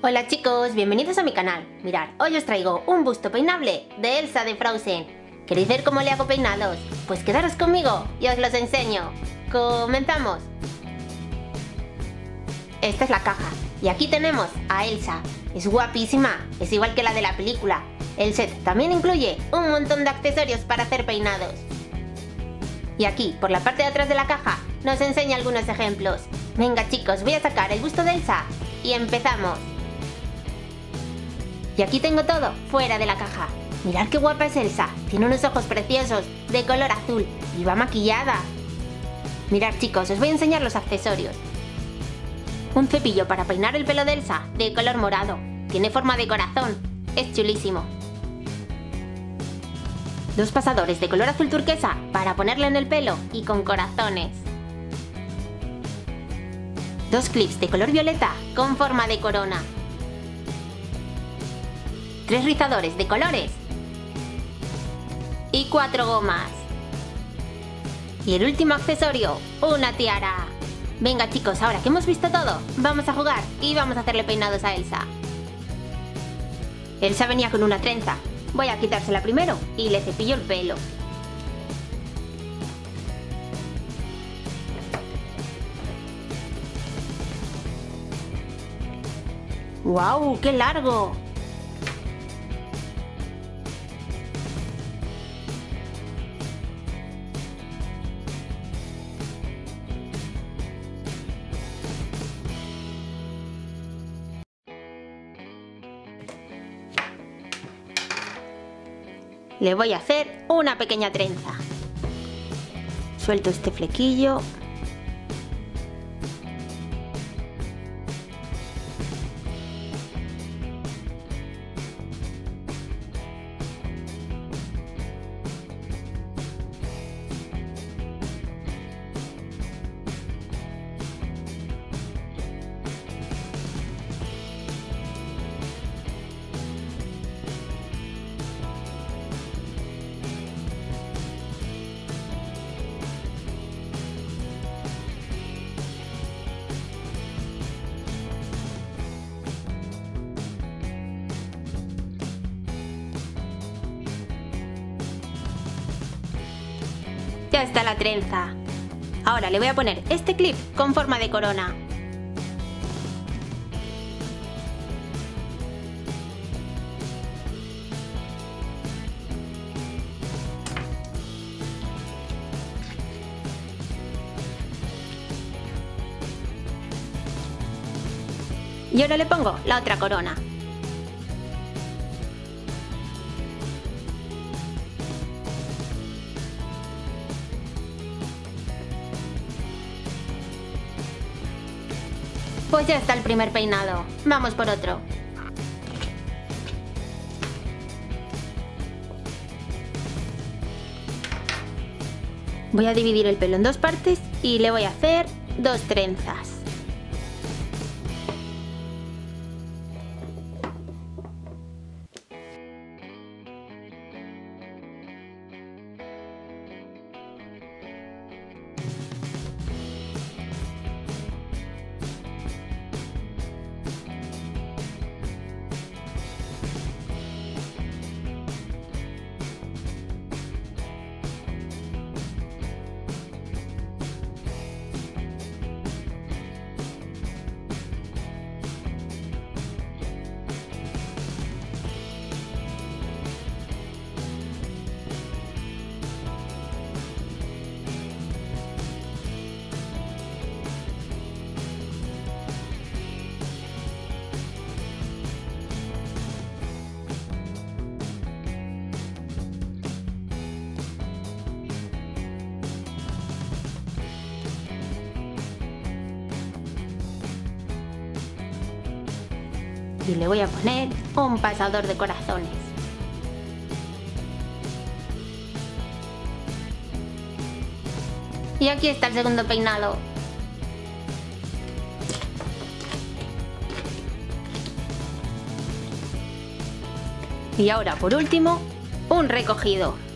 Hola chicos, bienvenidos a mi canal. Mirad, hoy os traigo un busto peinable de Elsa de Frozen. ¿Queréis ver cómo le hago peinados? Pues quedaros conmigo y os los enseño. ¡Comenzamos! Esta es la caja y aquí tenemos a Elsa. Es guapísima, es igual que la de la película. El set también incluye un montón de accesorios para hacer peinados. Y aquí, por la parte de atrás de la caja, nos enseña algunos ejemplos. Venga chicos, voy a sacar el busto de Elsa y empezamos. Y aquí tengo todo fuera de la caja. Mirad qué guapa es Elsa. Tiene unos ojos preciosos, de color azul, y va maquillada. Mirad chicos, os voy a enseñar los accesorios. Un cepillo para peinar el pelo de Elsa, de color morado. Tiene forma de corazón. Es chulísimo. Dos pasadores de color azul turquesa para ponerle en el pelo y con corazones. Dos clips de color violeta con forma de corona tres rizadores de colores y cuatro gomas. Y el último accesorio, una tiara. Venga chicos, ahora que hemos visto todo, vamos a jugar y vamos a hacerle peinados a Elsa. Elsa venía con una trenza. Voy a quitársela primero y le cepillo el pelo. ¡Guau! ¡Qué largo! Le voy a hacer una pequeña trenza. Suelto este flequillo Ya está la trenza. Ahora le voy a poner este clip con forma de corona. Y ahora le pongo la otra corona. Pues ya está el primer peinado. Vamos por otro. Voy a dividir el pelo en dos partes y le voy a hacer dos trenzas. Y le voy a poner un pasador de corazones. Y aquí está el segundo peinado. Y ahora por último, un recogido.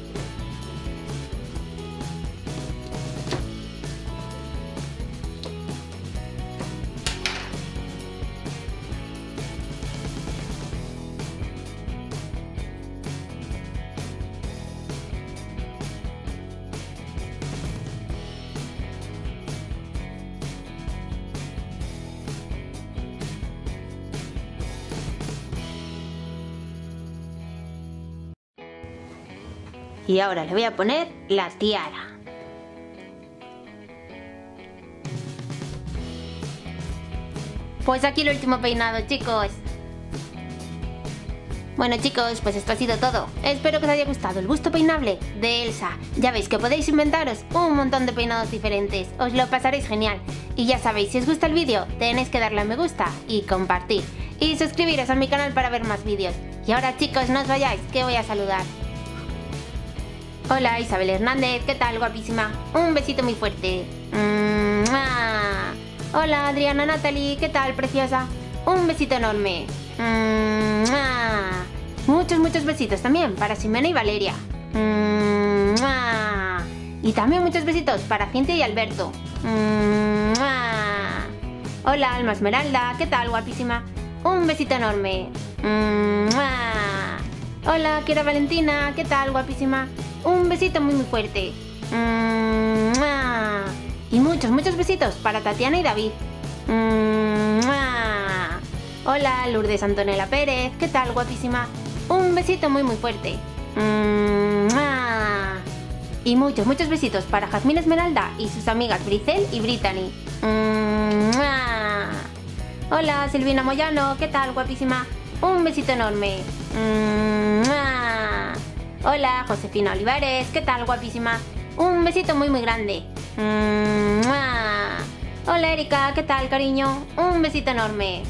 Y ahora le voy a poner la tiara. Pues aquí el último peinado, chicos. Bueno chicos, pues esto ha sido todo. Espero que os haya gustado el gusto peinable de Elsa. Ya veis que podéis inventaros un montón de peinados diferentes. Os lo pasaréis genial. Y ya sabéis, si os gusta el vídeo, tenéis que darle a me gusta y compartir. Y suscribiros a mi canal para ver más vídeos. Y ahora chicos, no os vayáis, que voy a saludar. Hola Isabel Hernández, ¿qué tal guapísima? Un besito muy fuerte. Hola Adriana Natalie, ¿qué tal preciosa? Un besito enorme. Muchos, muchos besitos también para Simena y Valeria. Y también muchos besitos para Cintia y Alberto. Hola Alma Esmeralda, ¿qué tal guapísima? Un besito enorme. Hola Kira Valentina, ¿qué tal guapísima? Un besito muy muy fuerte. Y muchos, muchos besitos para Tatiana y David. Hola Lourdes Antonella Pérez, ¿qué tal guapísima? Un besito muy muy fuerte. Y muchos, muchos besitos para Jazmín Esmeralda y sus amigas Bricel y Brittany. Hola Silvina Moyano, ¿qué tal guapísima? Un besito enorme. Hola Josefina Olivares, ¿qué tal guapísima? Un besito muy muy grande. Hola Erika, ¿qué tal cariño? Un besito enorme.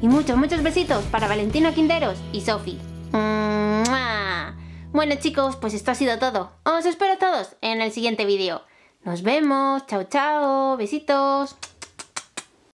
Y muchos, muchos besitos para Valentina Quinteros y Sofi. Bueno chicos, pues esto ha sido todo. Os espero a todos en el siguiente vídeo. Nos vemos, chao chao, besitos.